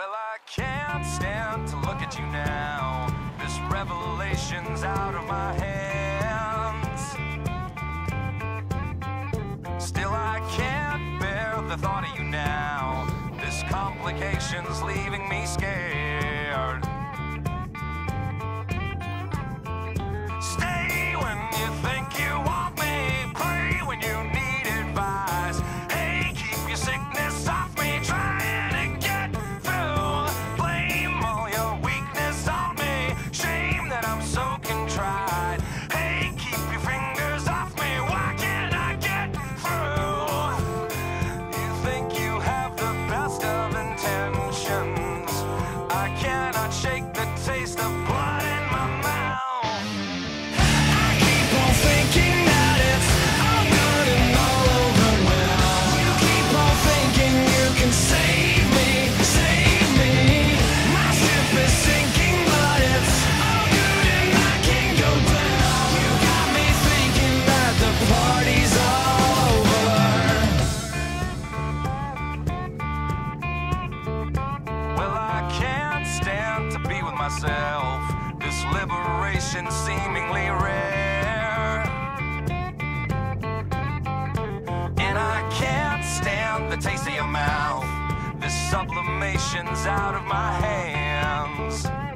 Well, I can't stand to look at you now. This revelation's out of my hands. Still, I can't bear the thought of you now. This complication's leaving me scared. myself. This liberation seemingly rare. And I can't stand the taste of your mouth. This sublimation's out of my hands.